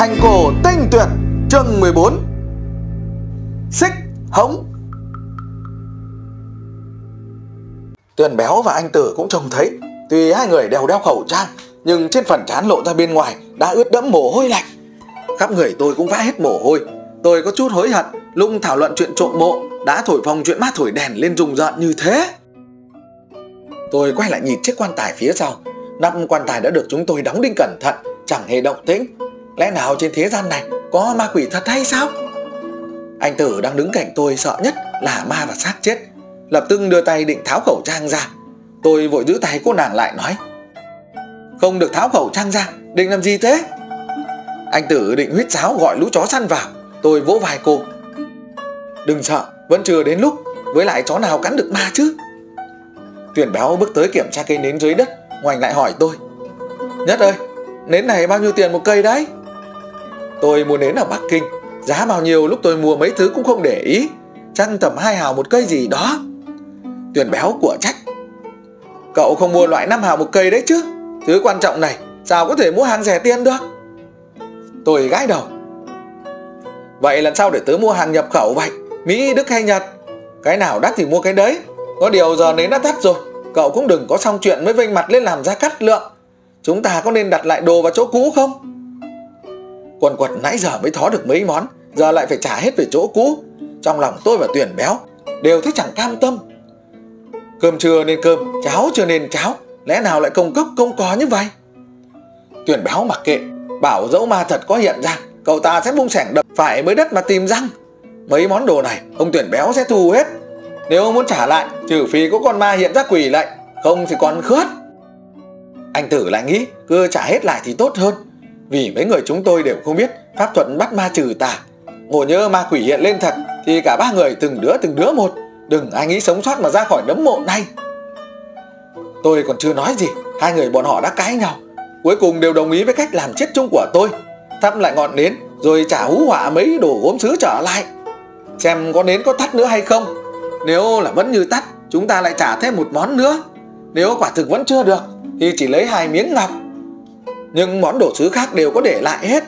Thành cổ tinh tuyệt, chương 14 Xích hống. Tuyền béo và anh Tử cũng trông thấy. Tuy hai người đều đeo khẩu trang, Nhưng trên phần trán lộ ra bên ngoài Đã ướt đẫm mồ hôi lạnh. Khắp người tôi cũng vã hết mồ hôi. Tôi có chút hối hận lung thảo luận chuyện trộm mộ, Đã thổi phồng chuyện ma thổi đèn lên rùng rợn như thế. Tôi quay lại nhìn chiếc quan tài phía sau. Nắp quan tài đã được chúng tôi đóng đinh cẩn thận, Chẳng hề động tĩnh. Lẽ nào trên thế gian này có ma quỷ thật hay sao? Anh Tử đang đứng cạnh tôi sợ nhất là ma và xác chết. Lập tức đưa tay định tháo khẩu trang ra. Tôi vội giữ tay cô nàng lại nói, Không được tháo khẩu trang ra, Định làm gì thế? Anh Tử định huyết sáo gọi lũ chó săn vào. Tôi vỗ vai cô, Đừng sợ, Vẫn chưa đến lúc. Với lại chó nào cắn được ma chứ? Tuyển béo bước tới kiểm tra cây nến dưới đất, Ngoảnh lại hỏi tôi, Nhất ơi, Nến này bao nhiêu tiền một cây đấy? Tôi mua nến ở Bắc Kinh. Giá bao nhiêu lúc tôi mua mấy thứ cũng không để ý. Chắc tầm hai hào một cây gì đó. Tuyển béo của trách. Cậu không mua loại 5 hào một cây đấy chứ? Thứ quan trọng này Sao có thể mua hàng rẻ tiền được? Tôi gãi đầu. Vậy lần sau để tớ mua hàng nhập khẩu vậy? Mỹ, Đức hay Nhật? Cái nào đắt thì mua cái đấy. Có điều giờ nến đã tắt rồi. Cậu cũng đừng có xong chuyện mới vênh mặt lên làm ra cắt lượng. Chúng ta có nên đặt lại đồ vào chỗ cũ không? Quần quật nãy giờ mới thó được mấy món Giờ lại phải trả hết về chỗ cũ. Trong lòng tôi và tuyển béo Đều thấy chẳng cam tâm. Cơm chưa nên cơm Cháo chưa nên cháo Lẽ nào lại công cốc công có như vậy? Tuyển béo mặc kệ Bảo dẫu ma thật có hiện ra Cậu ta sẽ bung sẻng đập phải mới đất mà tìm răng. Mấy món đồ này Ông tuyển béo sẽ thu hết. Nếu ông muốn trả lại Trừ phi có con ma hiện ra quỷ lại, Không thì còn khớt. Anh Tử lại nghĩ Cứ trả hết lại thì tốt hơn. Vì mấy người chúng tôi đều không biết Pháp thuật bắt ma trừ tà. Ngộ nhớ ma quỷ hiện lên thật, Thì cả ba người từng đứa từng đứa một, Đừng ai nghĩ sống sót mà ra khỏi nấm mộ này. Tôi còn chưa nói gì, Hai người bọn họ đã cãi nhau. Cuối cùng đều đồng ý với cách làm chết chung của tôi. Thắp lại ngọn nến, Rồi trả hú họa mấy đồ gốm sứ trở lại. Xem có nến có tắt nữa hay không. Nếu là vẫn như tắt, Chúng ta lại trả thêm một món nữa. Nếu quả thực vẫn chưa được, Thì chỉ lấy hai miếng ngọc. Nhưng món đồ sứ khác đều có để lại hết.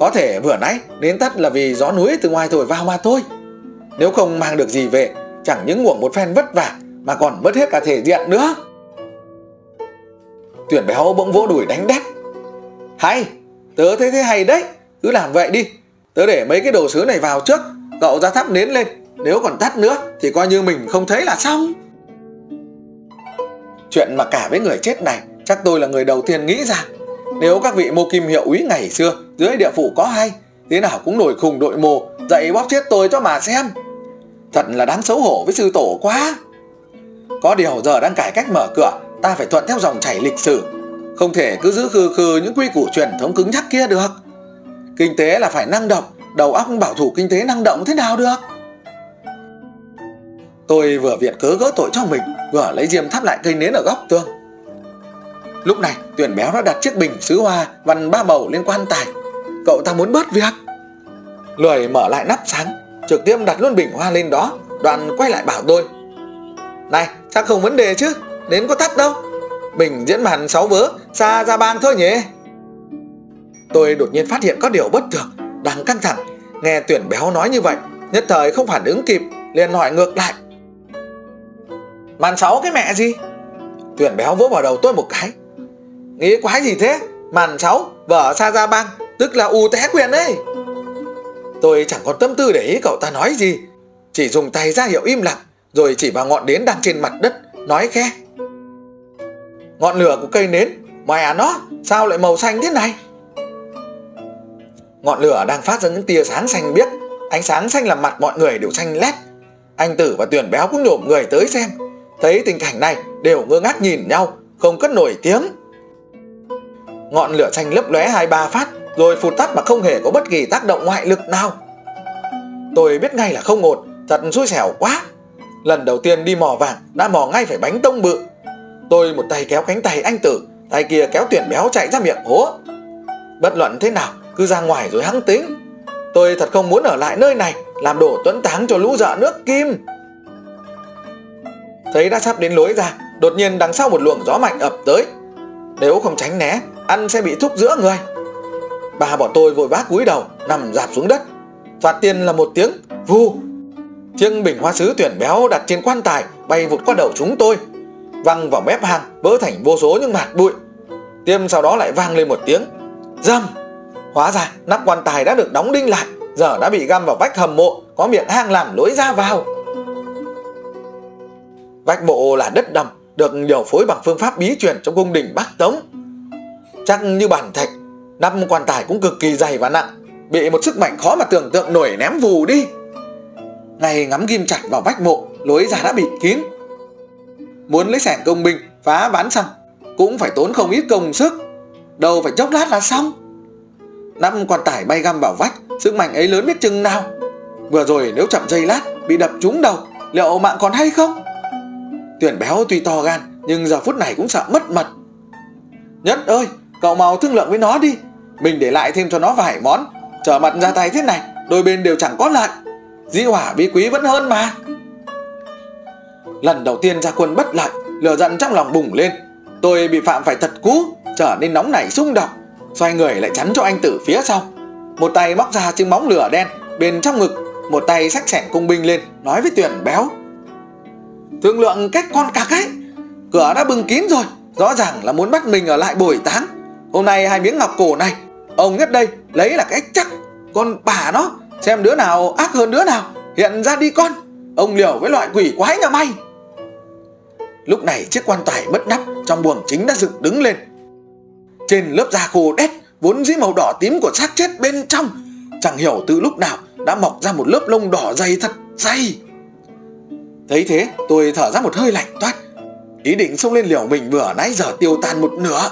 Có thể vừa nãy Nến tắt là vì gió núi từ ngoài thổi vào mà thôi. Nếu không mang được gì về, Chẳng những uổng một phen vất vả, Mà còn mất hết cả thể diện nữa. Tuyển béo bỗng vỗ đùi đánh đét. Hay, Tớ thấy thế hay đấy. Cứ làm vậy đi. Tớ để mấy cái đồ sứ này vào trước, Cậu ra thắp nến lên. Nếu còn tắt nữa, Thì coi như mình không thấy là xong. Chuyện mà cả với người chết này, Chắc tôi là người đầu tiên nghĩ ra. Nếu các vị mô kim hiệu úy ngày xưa, Dưới địa phủ có hay, Thế nào cũng nổi khùng đội mồ Dậy bóp chết tôi cho mà xem. Thật là đáng xấu hổ với sư tổ quá. Có điều giờ đang cải cách mở cửa, Ta phải thuận theo dòng chảy lịch sử. Không thể cứ giữ khư khư những quy củ truyền thống cứng nhắc kia được. Kinh tế là phải năng động, Đầu óc bảo thủ kinh tế năng động thế nào được? Tôi vừa viện cớ gỡ tội cho mình, Vừa lấy diêm thắp lại cây nến ở góc tường. Lúc này, tuyển béo đã đặt chiếc bình sứ hoa Văn ba màu lên quan tài. Cậu ta muốn bớt việc. Lười mở lại nắp sáng, Trực tiếp đặt luôn bình hoa lên đó. Đoàn quay lại bảo tôi. Này, chắc không vấn đề chứ? Đến có tắt đâu. Bình diễn màn 6 vớ, Xa ra bang thôi nhỉ? Tôi đột nhiên phát hiện có điều bất thường, Đang căng thẳng. Nghe tuyển béo nói như vậy, Nhất thời không phản ứng kịp, liền hỏi ngược lại. Màn 6 cái mẹ gì? Tuyển béo vỗ vào đầu tôi một cái. Nghĩ quái gì thế? Màn 6 vở xa ra bang, Tức là u té quyền ấy. Tôi chẳng còn tâm tư để ý cậu ta nói gì. Chỉ dùng tay ra hiệu im lặng, Rồi chỉ vào ngọn nến đang trên mặt đất, Nói khe. Ngọn lửa của cây nến Mày à nó, Sao lại màu xanh thế này? Ngọn lửa đang phát ra những tia sáng xanh biếc. Ánh sáng xanh làm mặt mọi người đều xanh lét. Anh Tử và Tuyển Béo cũng nhổm người tới xem. Thấy tình cảnh này, đều ngơ ngác nhìn nhau, Không cất nổi tiếng. Ngọn lửa xanh lấp lóe hai ba phát, Rồi phụt tắt mà không hề có bất kỳ tác động ngoại lực nào. Tôi biết ngay là không ổn, Thật xui xẻo quá. Lần đầu tiên đi mò vàng, Đã mò ngay phải bánh tông bự. Tôi một tay kéo cánh tay anh Tử, Tay kia kéo tuyển béo chạy ra miệng hố. Bất luận thế nào, Cứ ra ngoài rồi hăng tính. Tôi thật không muốn ở lại nơi này, Làm đổ tuấn táng cho lũ dợ nước kim. Thấy đã sắp đến lối ra, Đột nhiên đằng sau một luồng gió mạnh ập tới. Nếu không tránh né Ăn sẽ bị thúc giữa người Ba bọn tôi vội vã cúi đầu nằm dạp xuống đất. Thoạt tiên là một tiếng vu. Chiếc bình hoa sứ tuyển béo đặt trên quan tài bay vụt qua đầu chúng tôi, văng vào mép hang vỡ thành vô số những mạt bụi. Tiêm sau đó lại vang lên một tiếng dâm. Hóa ra nắp quan tài đã được đóng đinh lại, giờ đã bị găm vào vách hầm mộ có miệng hang làm lối ra vào. Vách mộ là đất đầm, được điều phối bằng phương pháp bí truyền trong cung đình Bắc Tống. Chắc như bản thạch, năm quan tài cũng cực kỳ dày và nặng, bị một sức mạnh khó mà tưởng tượng nổi ném vù đi. Ngày ngắm ghim chặt vào vách mộ, lối ra đã bị kín. Muốn lấy sẻng công binh phá bán xong, cũng phải tốn không ít công sức. Đâu phải chốc lát là xong. Năm quan tải bay găm vào vách, sức mạnh ấy lớn biết chừng nào. Vừa rồi nếu chậm giây lát, bị đập trúng đầu, liệu mạng còn hay không? Tuyển béo tuy to gan, nhưng giờ phút này cũng sợ mất mật. Nhất ơi, cậu mau thương lượng với nó đi. Mình để lại thêm cho nó vài món, trở mặt ra tay thế này, đôi bên đều chẳng có lợi. Dĩ hỏa vi quý vẫn hơn mà. Lần đầu tiên ra quân bất lợi, lửa giận trong lòng bùng lên. Tôi bị phạm phải thật cú, trở nên nóng nảy xung động. Xoay người lại chắn cho anh tử phía sau. Một tay móc ra chiếc móng lửa đen bên trong ngực, một tay xách sẻng cung binh lên, nói với tuyển béo. Thương lượng cách con cặc ấy, cửa đã bưng kín rồi, rõ ràng là muốn bắt mình ở lại bồi táng. Hôm nay hai miếng ngọc cổ này, ông nhất đây lấy là cái chắc, con bà nó xem đứa nào ác hơn đứa nào, hiện ra đi con. Ông liều với loại quỷ quái nhà mày. Lúc này chiếc quan tài mất nắp trong buồng chính đã dựng đứng lên. Trên lớp da khô đét vốn dĩ màu đỏ tím của xác chết bên trong, chẳng hiểu từ lúc nào đã mọc ra một lớp lông đỏ dày thật dày. Thấy thế tôi thở ra một hơi lạnh toát. Ý định xông lên liều mình vừa nãy giờ tiêu tan một nửa.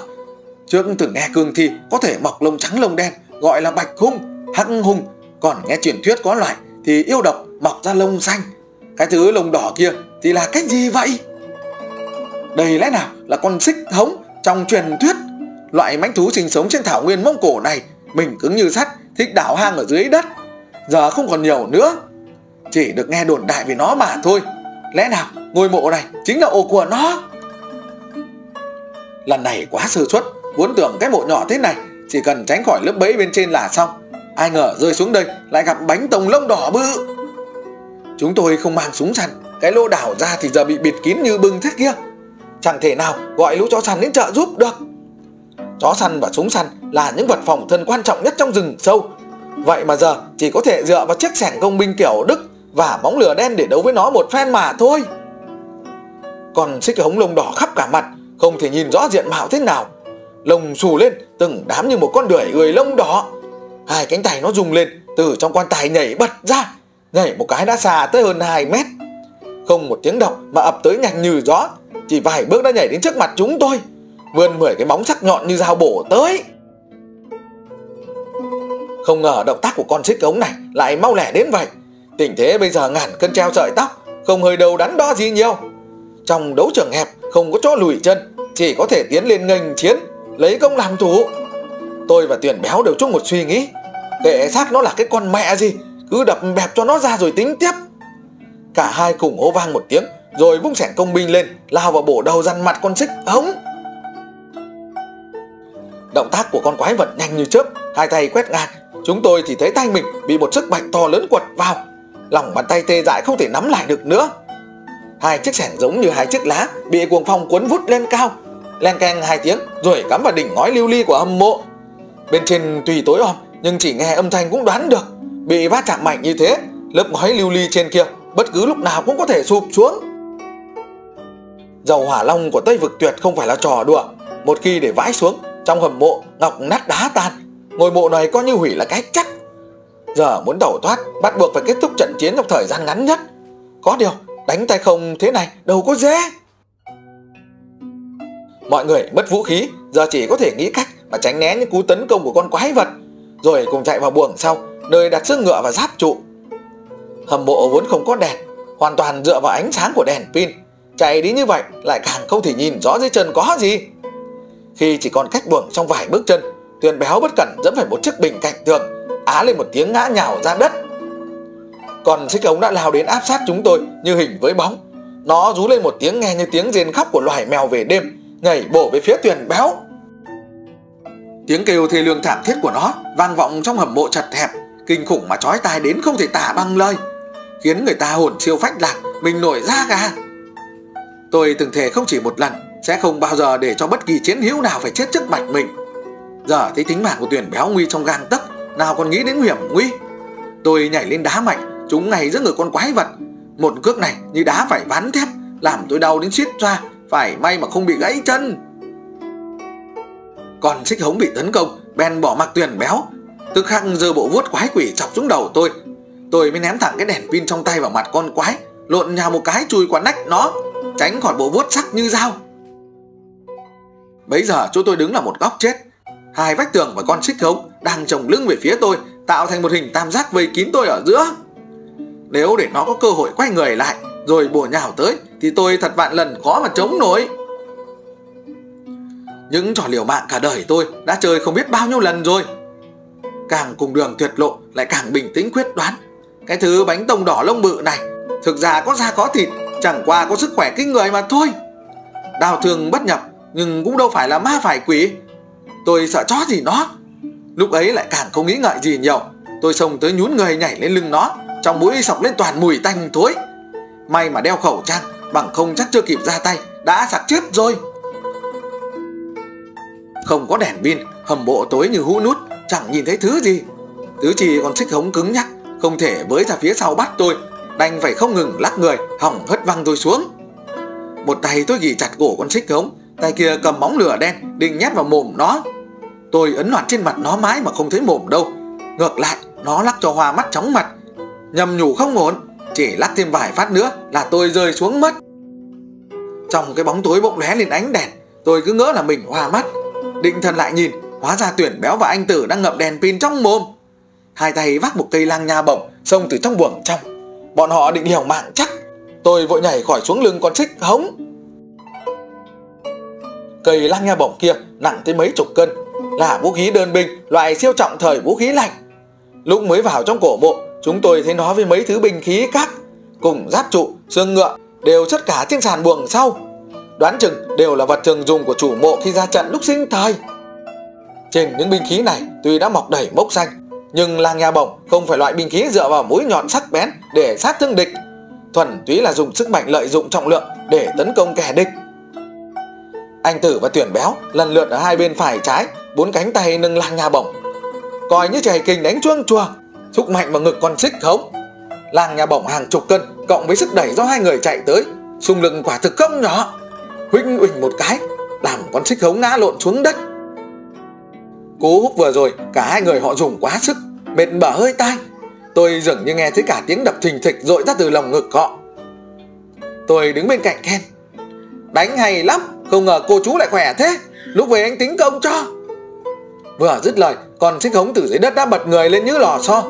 Trước từng nghe cương thi có thể mọc lông trắng lông đen Gọi là bạch hung, hắc hung. Còn nghe truyền thuyết có loại thì yêu độc mọc ra lông xanh. Cái thứ lông đỏ kia thì là cái gì vậy? Đây lẽ nào là con xích hống trong truyền thuyết? Loại mãnh thú sinh sống trên thảo nguyên Mông Cổ này Mình cứng như sắt, thích đảo hang ở dưới đất. Giờ không còn nhiều nữa. Chỉ được nghe đồn đại về nó mà thôi. Lẽ nào, ngôi mộ này chính là ổ của nó? Lần này quá sơ suất, Vốn tưởng cái mộ nhỏ thế này Chỉ cần tránh khỏi lớp bẫy bên trên là xong. Ai ngờ rơi xuống đây lại gặp bánh tồng lông đỏ bự. Chúng tôi không mang súng săn, Cái lô đảo ra thì giờ bị bịt kín như bưng thế kia. Chẳng thể nào gọi lũ chó săn đến trợ giúp được. Chó săn và súng săn là những vật phòng thân quan trọng nhất trong rừng sâu. Vậy mà giờ chỉ có thể dựa vào chiếc sẻng công binh kiểu Đức và bóng lửa đen để đấu với nó một phen mà thôi. Còn xích hống lông đỏ khắp cả mặt, không thể nhìn rõ diện mạo thế nào. Lông xù lên, từng đám như một con đuổi người lông đỏ. Hai cánh tay nó rung lên, từ trong quan tài nhảy bật ra, nhảy một cái đã xa tới hơn 2 mét. Không một tiếng động mà ập tới nhanh như gió, chỉ vài bước đã nhảy đến trước mặt chúng tôi, vươn 10 cái móng sắc nhọn như dao bổ tới. Không ngờ động tác của con xích ống này lại mau lẻ đến vậy. Tình thế bây giờ ngàn cân treo sợi tóc, Không hơi đầu đắn đo gì nhiều. Trong đấu trường hẹp, không có chỗ lùi chân, Chỉ có thể tiến lên nghênh chiến, Lấy công làm thủ Tôi và tuyển béo đều chung một suy nghĩ, Kệ xác nó là cái con mẹ gì, Cứ đập bẹp cho nó ra rồi tính tiếp. Cả hai cùng hô vang một tiếng, Rồi vung sẻng công binh lên, Lao vào bổ đầu răn mặt con xích ống Động tác của con quái vật nhanh như chớp, Hai tay quét ngang. Chúng tôi thì thấy tay mình bị một sức mạnh to lớn quật vào lòng bàn tay tê dại không thể nắm lại được nữa. Hai chiếc sẻng giống như hai chiếc lá bị cuồng phong cuốn vút lên cao, len keng hai tiếng rồi cắm vào đỉnh ngói lưu ly của hầm mộ. Bên trên tùy tối om, nhưng chỉ nghe âm thanh cũng đoán được, bị va chạm mạnh như thế, lớp ngói lưu ly trên kia bất cứ lúc nào cũng có thể sụp xuống. Dầu hỏa long của tây vực tuyệt không phải là trò đùa, một khi để vãi xuống, trong hầm mộ ngọc nát đá tan, ngôi mộ này coi như hủy là cái chắc. Giờ muốn tẩu thoát, bắt buộc phải kết thúc trận chiến trong thời gian ngắn nhất. Có điều, đánh tay không thế này, đâu có dễ. Mọi người mất vũ khí, Giờ chỉ có thể nghĩ cách mà tránh né những cú tấn công của con quái vật, Rồi cùng chạy vào buồng sau, Nơi đặt sức ngựa và giáp trụ. Hầm mộ vốn không có đèn, Hoàn toàn dựa vào ánh sáng của đèn pin. Chạy đi như vậy, lại càng không thể nhìn rõ dưới chân có gì. Khi chỉ còn cách buồng trong vài bước chân, Tuyền béo bất cẩn dẫm phải một chiếc bình cạnh tường á lên một tiếng ngã nhào ra đất còn xích ống đã lao đến áp sát chúng tôi như hình với bóng nó rú lên một tiếng nghe như tiếng rên khóc của loài mèo về đêm nhảy bổ về phía tuyền béo Tiếng kêu thê lương thảm thiết của nó vang vọng trong hầm mộ chật hẹp, kinh khủng mà chói tai đến không thể tả bằng lời, khiến người ta hồn siêu phách lạc, mình nổi da gà. Tôi từng thề không chỉ một lần sẽ không bao giờ để cho bất kỳ chiến hữu nào phải chết trước mặt mình. Giờ thấy tính mạng của tuyển béo nguy trong gang tấc, nào còn nghĩ đến hiểm nguy. Tôi nhảy lên đá mạnh, chúng ngay giữa người con quái vật. Một cước này như đá phải ván thép, làm tôi đau đến suýt ra, phải may mà không bị gãy chân. Còn xích hống bị tấn công, Ben bỏ mặc tuyển béo. Tức khắc giơ bộ vuốt quái quỷ chọc xuống đầu tôi. Tôi mới ném thẳng cái đèn pin trong tay vào mặt con quái, lộn nhào một cái chui qua nách nó, tránh khỏi bộ vuốt sắc như dao. Bấy giờ chỗ tôi đứng là một góc chết. Hai vách tường và con xích hống đang chồng lưng về phía tôi, tạo thành một hình tam giác vây kín tôi ở giữa. Nếu để nó có cơ hội quay người lại rồi bổ nhào tới thì tôi thật vạn lần khó mà chống nổi. Những trò liều mạng cả đời tôi đã chơi không biết bao nhiêu lần rồi. Càng cùng đường tuyệt lộ lại càng bình tĩnh quyết đoán. Cái thứ bánh tông đỏ lông bự này thực ra có da có thịt, chẳng qua có sức khỏe kinh người mà thôi. Đào thương bất nhập nhưng cũng đâu phải là ma phải quỷ. Tôi sợ chó gì nó. Lúc ấy lại càng không nghĩ ngợi gì nhiều. Tôi xông tới nhún người nhảy lên lưng nó, trong mũi sọc lên toàn mùi tanh thối. May mà đeo khẩu trang, bằng không chắc chưa kịp ra tay, đã sặc chết rồi. Không có đèn pin, hầm bộ tối như hũ nút, chẳng nhìn thấy thứ gì. Tứ chi còn xích hống cứng nhắc, không thể với ra phía sau bắt tôi, đành phải không ngừng lắc người, hỏng hất văng tôi xuống. Một tay tôi ghi chặt cổ con xích hống, tay kia cầm móng lửa đen định nhét vào mồm nó. Tôi ấn loạn trên mặt nó mãi mà không thấy mồm đâu. Ngược lại, nó lắc cho hoa mắt chóng mặt. Nhầm nhủ không ổn, chỉ lắc thêm vài phát nữa là tôi rơi xuống mất. Trong cái bóng tối bỗng lóe lên ánh đèn, tôi cứ ngỡ là mình hoa mắt. Định thần lại nhìn, hóa ra tuyển béo và anh tử đang ngậm đèn pin trong mồm. Hai tay vác một cây lang nha bổng xông từ trong buồng trong. Bọn họ định hiểu mạng chắc. Tôi vội nhảy khỏi xuống lưng con xích hống. Cây lang nha bổng kia nặng tới mấy chục cân, là vũ khí đơn binh loại siêu trọng thời vũ khí lạnh. Lúc mới vào trong cổ mộ, chúng tôi thấy nó với mấy thứ binh khí khác, cùng giáp trụ, xương ngựa đều chất cả trên sàn buồng sau. Đoán chừng đều là vật thường dùng của chủ mộ khi ra trận lúc sinh thời. Trên những binh khí này tuy đã mọc đầy mốc xanh, nhưng lang nha bổng không phải loại binh khí dựa vào mũi nhọn sắc bén để sát thương địch. Thuần túy là dùng sức mạnh lợi dụng trọng lượng để tấn công kẻ địch. Anh Tử và Tuyển Béo lần lượt ở hai bên phải trái, bốn cánh tay nâng lang nha bổng. Coi như chày kình đánh chuông chùa, thúc mạnh vào ngực con xích khống. Lang nha bổng hàng chục cân cộng với sức đẩy do hai người chạy tới, xung lực quả thực không nhỏ. Huỳnh huỳnh một cái, làm con xích khống ngã lộn xuống đất. Cú húc vừa rồi, cả hai người họ dùng quá sức, mệt bở hơi tai. Tôi dường như nghe thấy cả tiếng đập thình thịch rội ra từ lồng ngực họ. Tôi đứng bên cạnh khen, Đánh hay lắm, không ngờ cô chú lại khỏe thế. Lúc về anh tính công cho. Vừa dứt lời, Con xích hống từ dưới đất đã bật người lên như lò xo.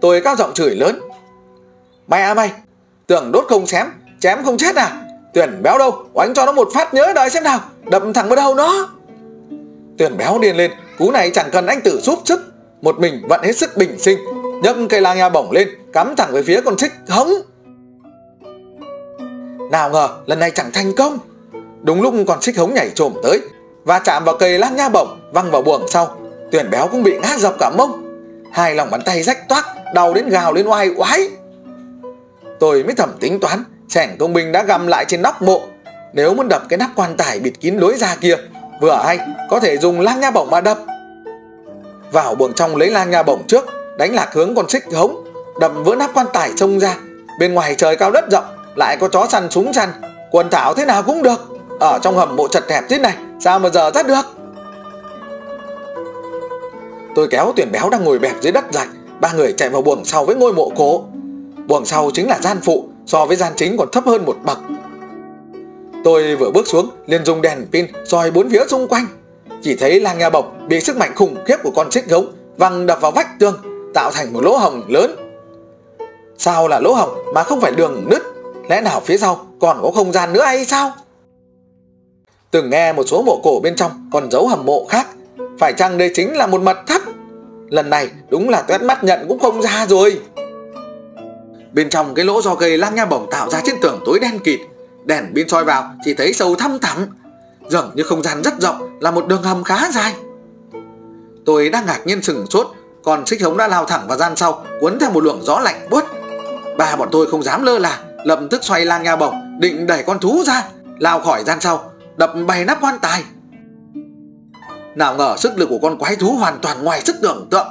Tôi cao giọng chửi lớn. Mày à mày Tưởng đốt không xém, Chém không chết à? Tuyển béo đâu, Oánh cho nó một phát nhớ đời xem nào Đập thẳng vào đầu nó. Tuyển béo điên lên, Cú này chẳng cần anh tử giúp sức. Một mình vẫn hết sức bình sinh, nhấc cây la nha bổng lên, Cắm thẳng về phía con xích hống. Nào ngờ, lần này chẳng thành công. Đúng lúc con xích hống nhảy trồm tới Và chạm vào cây lát nha bổng, Văng vào buồng sau. Tuyển béo cũng bị ngã dọc cả mông. Hai lòng bàn tay rách toác, Đau đến gào lên oai oái. Tôi mới thầm tính toán Sẻng công binh đã gầm lại trên nóc mộ. Nếu muốn đập cái nắp quan tài bịt kín lối ra kia, Vừa hay có thể dùng lan nha bổng mà đập. Vào buồng trong lấy lan nha bổng trước, Đánh lạc hướng con xích hống, Đập vỡ nắp quan tài trông ra. Bên ngoài trời cao đất rộng, Lại có chó săn súng săn, Quần thảo thế nào cũng được ở trong hầm mộ chật hẹp thế này, Sao mà giờ ra được? Tôi kéo tuyển béo đang ngồi bẹp dưới đất dạch Ba người chạy vào buồng sau với ngôi mộ cố Buồng sau chính là gian phụ, So với gian chính còn thấp hơn một bậc. Tôi vừa bước xuống, liền dùng đèn pin soi bốn phía xung quanh. Chỉ thấy lang nha bọc bị sức mạnh khủng khiếp của con xích gống Văng đập vào vách tường, Tạo thành một lỗ hồng lớn. Sao là lỗ hồng mà không phải đường nứt? Lẽ nào phía sau còn có không gian nữa hay sao? Từng nghe một số mộ cổ bên trong còn giấu hầm mộ khác. Phải chăng đây chính là một mật thất? Lần này đúng là quét mắt nhận cũng không ra rồi. Bên trong cái lỗ do cây lang nha bổng tạo ra trên tường tối đen kịt Đèn pin soi vào chỉ thấy sâu thăm thẳm Dường như không gian rất rộng là một đường hầm khá dài. Tôi đang ngạc nhiên sừng sốt, còn xích hống đã lao thẳng vào gian sau, cuốn theo một luồng gió lạnh buốt. Ba bọn tôi không dám lơ là, lập tức xoay lang nha bổng, định đẩy con thú ra, lao khỏi gian sau, đập bay nắp quan tài. Nào ngờ sức lực của con quái thú hoàn toàn ngoài sức tưởng tượng.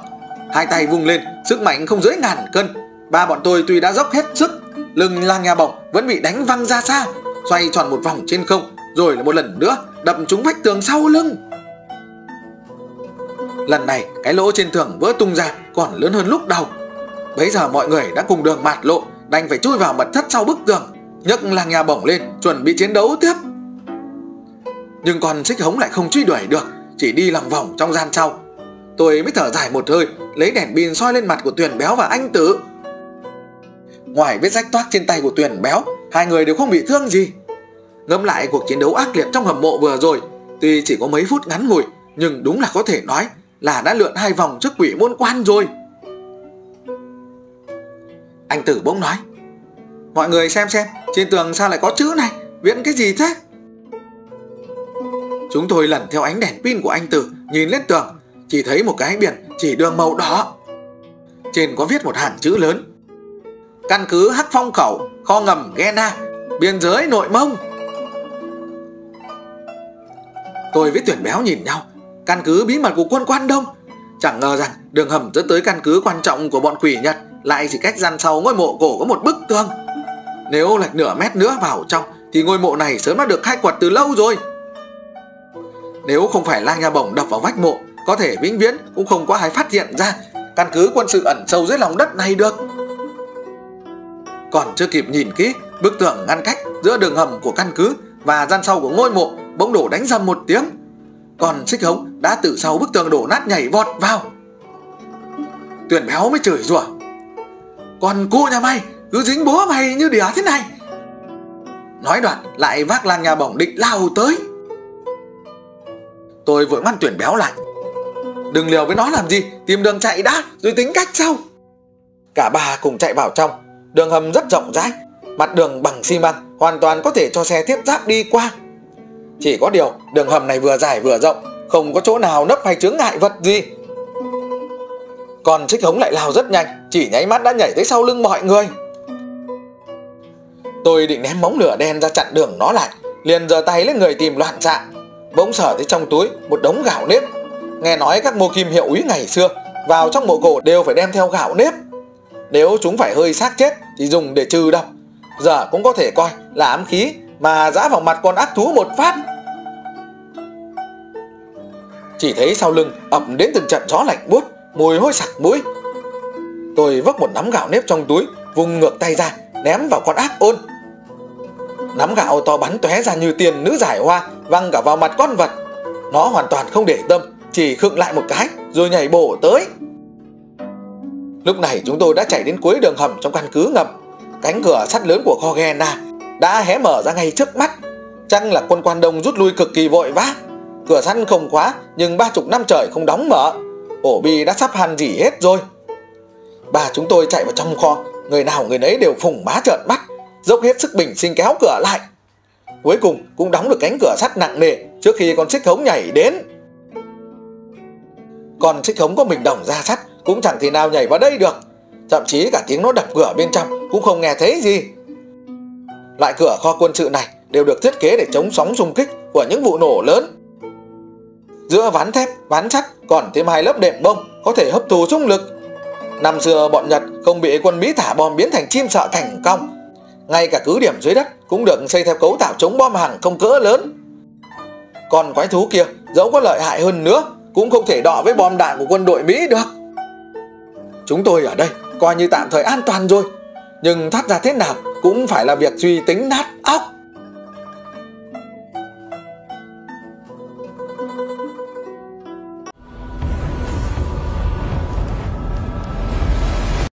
Hai tay vung lên, sức mạnh không dưới ngàn cân. Ba bọn tôi tuy đã dốc hết sức, lưng lang nhà bổng vẫn bị đánh văng ra xa, xoay tròn một vòng trên không, rồi là một lần nữa đập trúng vách tường sau lưng. Lần này cái lỗ trên tường vỡ tung ra còn lớn hơn lúc đầu. Bấy giờ mọi người đã cùng đường mạt lộ, đành phải chui vào mật thất sau bức tường, nhấc lang nhà bổng lên, chuẩn bị chiến đấu tiếp. Nhưng con xích hống lại không truy đuổi được, chỉ đi lòng vòng trong gian sau. Tôi mới thở dài một hơi, lấy đèn pin soi lên mặt của Tuyền Béo và anh Tử. Ngoài vết rách toác trên tay của Tuyền Béo, hai người đều không bị thương gì. Ngẫm lại cuộc chiến đấu ác liệt trong hầm mộ vừa rồi, tuy chỉ có mấy phút ngắn ngủi, nhưng đúng là có thể nói là đã lượn hai vòng trước quỷ môn quan rồi. Anh Tử bỗng nói, mọi người xem xem, trên tường sao lại có chữ này, viết cái gì thế? Chúng tôi lần theo ánh đèn pin của anh Tử nhìn lên tường, chỉ thấy một cái biển chỉ đường màu đỏ. Trên có viết một hàng chữ lớn. Căn cứ Hắc Phong Khẩu, kho ngầm Gena, biên giới nội mông. Tôi với tuyển béo nhìn nhau, căn cứ bí mật của quân quan đông. Chẳng ngờ rằng đường hầm dẫn tới căn cứ quan trọng của bọn quỷ Nhật lại chỉ cách gian sau ngôi mộ cổ có một bức tường. Nếu lệch nửa mét nữa vào trong thì ngôi mộ này sớm đã được khai quật từ lâu rồi. Nếu không phải lang nha bổng đập vào vách mộ, có thể vĩnh viễn cũng không có ai phát hiện ra căn cứ quân sự ẩn sâu dưới lòng đất này được. Còn chưa kịp nhìn kỹ, bức tường ngăn cách giữa đường hầm của căn cứ và gian sau của ngôi mộ bỗng đổ đánh dầm một tiếng. Còn xích hống đã từ sau bức tường đổ nát nhảy vọt vào. Tuyển béo mới chửi rủa. Còn cô nhà mày cứ dính bố mày như đỉa thế này. Nói đoạn lại vác lang nhà bổng định lao tới. Tôi vội ngăn tuyển béo lại. Đừng liều với nó làm gì, Tìm đường chạy đã, rồi tính cách sau. Cả ba cùng chạy vào trong. Đường hầm rất rộng rãi, Mặt đường bằng xi măng, Hoàn toàn có thể cho xe thiết giáp đi qua. Chỉ có điều, đường hầm này vừa dài vừa rộng, Không có chỗ nào nấp hay chướng ngại vật gì. Còn xích hống lại lao rất nhanh, Chỉ nháy mắt đã nhảy tới sau lưng mọi người. Tôi định ném móng lửa đen ra chặn đường nó lại, Liền giơ tay lên người tìm loạn xạ bỗng sở thấy trong túi một đống gạo nếp. Nghe nói các mô kim hiệu úy ngày xưa vào trong mộ cổ đều phải đem theo gạo nếp. Nếu chúng phải hơi xác chết thì dùng để trừ độc. Giờ cũng có thể coi là ám khí mà giã vào mặt con ác thú một phát. Chỉ thấy sau lưng ập đến từng trận gió lạnh buốt, mùi hôi sặc mũi. Tôi vấp một nắm gạo nếp trong túi, vùng ngược tay ra, ném vào con ác ôn nắm gạo to bắn tóe ra như tiền nữ giải hoa, văng cả vào mặt con vật. Nó hoàn toàn không để tâm, chỉ khựng lại một cái, rồi nhảy bổ tới. Lúc này chúng tôi đã chạy đến cuối đường hầm trong căn cứ ngầm. Cánh cửa sắt lớn của kho Gena đã hé mở ra ngay trước mắt. Chăng là quân quan đông rút lui cực kỳ vội vã. Cửa sắt không khóa, nhưng ba chục năm trời không đóng mở. Ổ bi đã sắp hàn dỉ hết rồi. Ba chúng tôi chạy vào trong kho, người nào người nấy đều phùng má trợn mắt dốc hết sức bình sinh kéo cửa lại. Cuối cùng cũng đóng được cánh cửa sắt nặng nề trước khi con xích hống nhảy đến. Con xích hống có mình đồng ra sắt cũng chẳng thể nào nhảy vào đây được. Thậm chí cả tiếng nó đập cửa bên trong cũng không nghe thấy gì. Loại cửa kho quân sự này đều được thiết kế để chống sóng xung kích của những vụ nổ lớn. Giữa ván thép, ván sắt còn thêm hai lớp đệm bông có thể hấp thụ xung lực. Năm xưa bọn nhật không bị quân mỹ thả bom biến thành chim sợ thành công ngay cả cứ điểm dưới đất cũng được xây theo cấu tạo chống bom hàng không cỡ lớn. Còn quái thú kia, dẫu có lợi hại hơn nữa, cũng không thể đọ với bom đạn của quân đội mỹ được. Chúng tôi ở đây coi như tạm thời an toàn rồi, nhưng thoát ra thế nào cũng phải là việc suy tính nát óc.